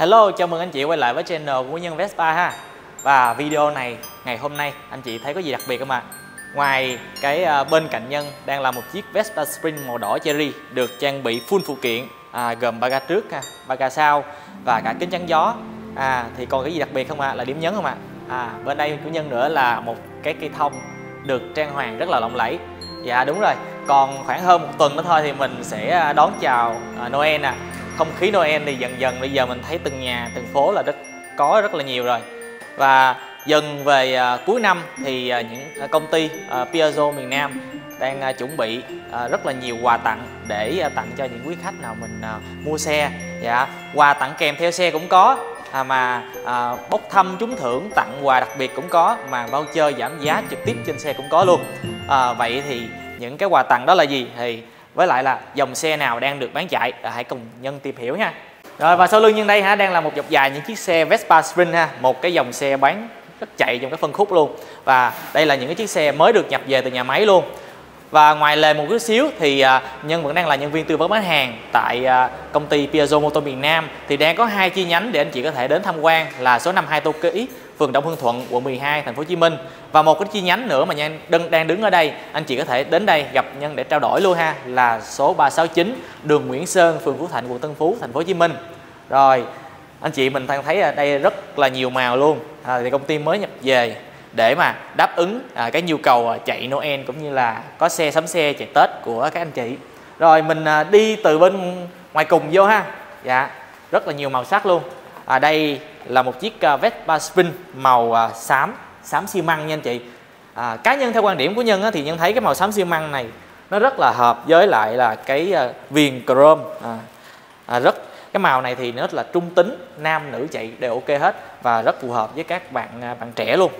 Hello, chào mừng anh chị quay lại với channel của Nhân Vespa ha Và video này, ngày hôm nay anh chị thấy có gì đặc biệt không ạ? Ngoài cái à, bên cạnh Nhân đang là một chiếc Vespa Spring màu đỏ cherry Được trang bị full phụ kiện à, gồm ba ga trước, ha, ba ga sau và cả kính chắn gió à, Thì còn cái gì đặc biệt không ạ? Là điểm nhấn không ạ? À, bên đây của Nhân nữa là một cái cây thông được trang hoàng rất là lộng lẫy Dạ đúng rồi, còn khoảng hơn một tuần nữa thôi thì mình sẽ à, đón chào à, Noel nè à không khí Noel thì dần dần bây giờ mình thấy từng nhà từng phố là rất có rất là nhiều rồi. Và dần về à, cuối năm thì à, những à, công ty à, Piaggio miền Nam đang à, chuẩn bị à, rất là nhiều quà tặng để à, tặng cho những quý khách nào mình à, mua xe. Dạ quà tặng kèm theo xe cũng có à, mà à, bốc thăm trúng thưởng tặng quà đặc biệt cũng có mà voucher giảm giá trực tiếp trên xe cũng có luôn. À, vậy thì những cái quà tặng đó là gì? Thì với lại là dòng xe nào đang được bán chạy à, hãy cùng nhân tìm hiểu nha. Rồi và sau lưng nhân đây ha đang là một dọc dài những chiếc xe Vespa Sprint ha một cái dòng xe bán rất chạy trong cái phân khúc luôn. Và đây là những cái chiếc xe mới được nhập về từ nhà máy luôn. Và ngoài lề một chút xíu thì à, Nhân vẫn đang là nhân viên tư vấn bán hàng tại à, công ty Piaggio Motor miền Nam. Thì đang có hai chi nhánh để anh chị có thể đến tham quan là số 52 Tô Ký phường Đông Hưng Thuận, quận 12, thành phố Hồ Chí Minh. Và một cái chi nhánh nữa mà Nhân đang đứng ở đây, anh chị có thể đến đây gặp Nhân để trao đổi luôn ha, là số 369 đường Nguyễn Sơn, phường Phú Thạnh, quận Tân Phú, thành phố Hồ Chí Minh. Rồi, anh chị mình thấy ở đây rất là nhiều màu luôn. À, thì công ty mới nhập về để mà đáp ứng à, cái nhu cầu à, chạy Noel cũng như là có xe sắm xe chạy Tết của các anh chị. Rồi mình à, đi từ bên ngoài cùng vô ha. Dạ, rất là nhiều màu sắc luôn. À, đây là một chiếc à, Vespa Spin màu à, xám xám xi măng nha anh chị. À, cá nhân theo quan điểm của nhân á, thì nhân thấy cái màu xám xi măng này nó rất là hợp với lại là cái à, viền chrome. À, à, rất cái màu này thì nó rất là trung tính nam nữ chạy đều ok hết và rất phù hợp với các bạn bạn trẻ luôn.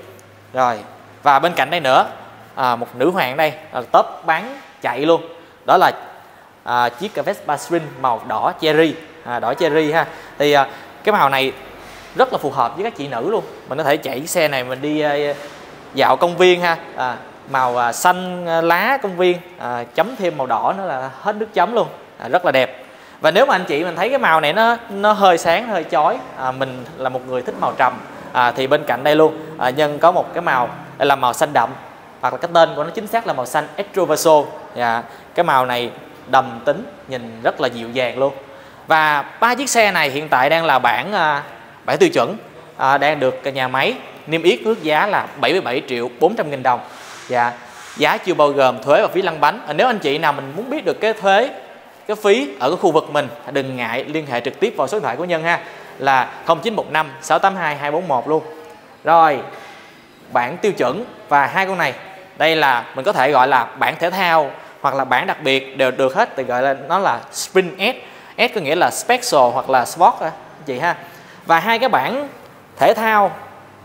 Rồi và bên cạnh đây nữa à, một nữ hoàng đây là top bán chạy luôn. Đó là à, chiếc Vespa Spin màu đỏ cherry. À, đỏ cherry ha. Thì à, cái màu này rất là phù hợp với các chị nữ luôn. Mình có thể chạy xe này mình đi ờ, dạo công viên ha. À, màu à, xanh ờ, lá công viên à, chấm thêm màu đỏ nữa là hết nước chấm luôn. À, rất là đẹp. Và nếu mà anh chị mình thấy cái màu này nó nó hơi sáng hơi chói à, mình là một người thích màu trầm à, thì bên cạnh đây luôn à, nhân có một cái màu đây là màu xanh đậm hoặc là cái tên của nó chính xác là màu xanh Estroverso dạ, cái màu này đầm tính nhìn rất là dịu dàng luôn. Và ba chiếc xe này hiện tại đang là bản à, bản tiêu chuẩn à, đang được nhà máy niêm yết ước giá là 77 triệu 400 nghìn đồng. Và giá chưa bao gồm thuế và phí lăn bánh. À, nếu anh chị nào mình muốn biết được cái thuế cái phí ở cái khu vực mình đừng ngại liên hệ trực tiếp vào số điện thoại của nhân ha là 0915 682 241 luôn. Rồi bản tiêu chuẩn và hai con này đây là mình có thể gọi là bản thể thao hoặc là bản đặc biệt đều được hết thì gọi là nó là spring S. S có nghĩa là Special hoặc là Sport chị ha và hai cái bảng thể thao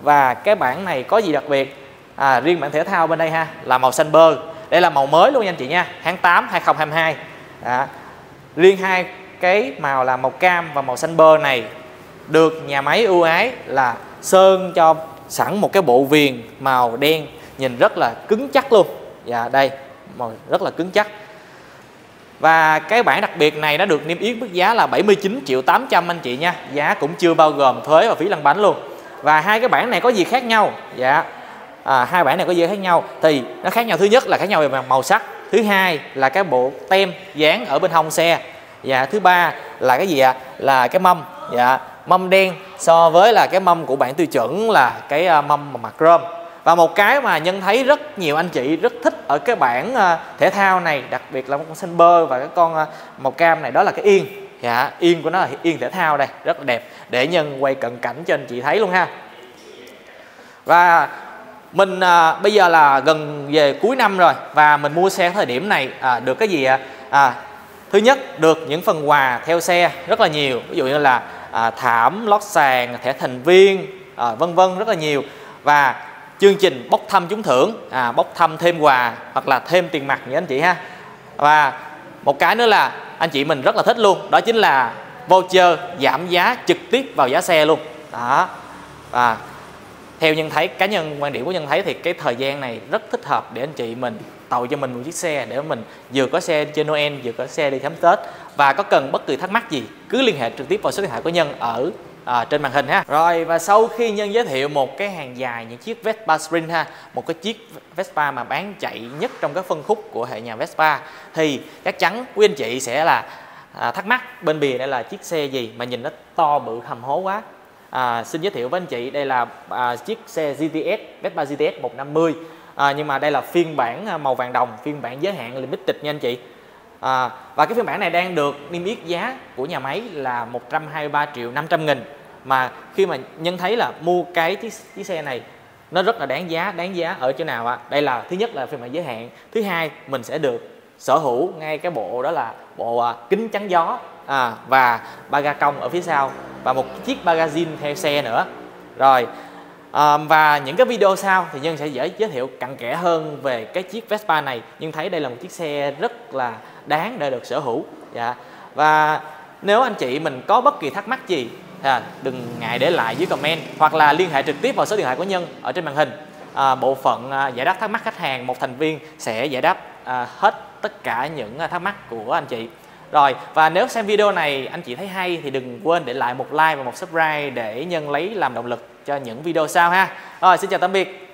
và cái bảng này có gì đặc biệt? À, riêng bảng thể thao bên đây ha là màu xanh bơ. Đây là màu mới luôn nha anh chị nha tháng 8 2022 à, riêng hai cái màu là màu cam và màu xanh bơ này được nhà máy ưu ái là sơn cho sẵn một cái bộ viền màu đen nhìn rất là cứng chắc luôn. Dạ đây màu rất là cứng chắc và cái bản đặc biệt này nó được niêm yết mức giá là 79 triệu 800 anh chị nha. Giá cũng chưa bao gồm thuế và phí lăn bánh luôn. Và hai cái bản này có gì khác nhau? Dạ à, Hai bản này có gì khác nhau? Thì nó khác nhau. Thứ nhất là khác nhau về màu sắc. Thứ hai là cái bộ tem dán ở bên hông xe. Dạ thứ ba là cái gì ạ? À? Là cái mâm. Dạ mâm đen so với là cái mâm của bản tiêu chuẩn là cái à, mâm mặt chrome và một cái mà nhân thấy rất nhiều anh chị rất thích ở cái bản ờ, thể thao này đặc biệt là một con xanh bơ và cái con ờ, màu cam này đó là cái yên. Dạ yên của nó là yên thể thao đây rất là đẹp. Để nhân quay cận cảnh cho anh chị thấy luôn ha. Và mình à, bây giờ là gần về cuối năm rồi và mình mua xe thời điểm này à, được cái gì ạ? À? thứ nhất được những phần quà theo xe rất là nhiều. Ví dụ như là à, thảm lót sàn thẻ thành viên à, vân vân rất là nhiều. Và chương trình bốc thăm trúng thưởng. À, bốc thăm thêm quà hoặc là thêm tiền mặt như anh chị ha. Và một cái nữa là anh chị mình rất là thích luôn đó chính là voucher giảm giá trực tiếp vào giá xe luôn. Đó. Và theo nhân thấy cá nhân quan điểm của nhân thấy thì cái thời gian này rất thích hợp để anh chị mình tàu cho mình một chiếc xe để mình vừa có xe trên Noel vừa có xe đi khám Tết. Và có cần bất kỳ thắc mắc gì cứ liên hệ trực tiếp vào số điện thoại của nhân ở à, trên màn hình ha. Rồi và sau khi nhân giới thiệu một cái hàng dài những chiếc Vespa Sprint ha một cái chiếc Vespa mà bán chạy nhất trong các phân khúc của hệ nhà Vespa thì chắc chắn quý anh chị sẽ là à, thắc mắc bên bìa đây là chiếc xe gì mà nhìn nó to bự hầm hố quá. À, xin giới thiệu với anh chị đây là à, chiếc xe GTS Vespa GTS 150 à, nhưng mà đây là phiên bản à, màu vàng đồng phiên bản giới hạn limited nha anh chị à, và cái phiên bản này đang được niêm yết giá của nhà máy là 123 triệu 500 nghìn. Mà khi mà nhân thấy là mua cái chiếc, chiếc xe này nó rất là đáng giá đáng giá ở chỗ nào ạ? Đây là thứ nhất là phiên bản giới hạn. Thứ hai mình sẽ được sở hữu ngay cái bộ đó là bộ à, kính chắn gió. À, và ba ga cong ở phía sau và một chiếc magazine theo xe nữa. Rồi à, và những cái video sau thì nhân sẽ dễ giới thiệu cặn kẽ hơn về cái chiếc Vespa này. Nhưng thấy đây là một chiếc xe rất là đáng để được sở hữu. Dạ. Và nếu anh chị mình có bất kỳ thắc mắc gì à, đừng ngại để lại dưới comment hoặc là liên hệ trực tiếp vào số điện thoại của nhân ở trên màn hình. À, bộ phận à, giải đáp thắc mắc khách hàng một thành viên sẽ giải đáp à, hết tất cả những thắc mắc của anh chị. Rồi và nếu xem video này anh chị thấy hay thì đừng quên để lại một like và một subscribe để nhân lấy làm động lực cho những video sau ha. Rồi xin chào tạm biệt.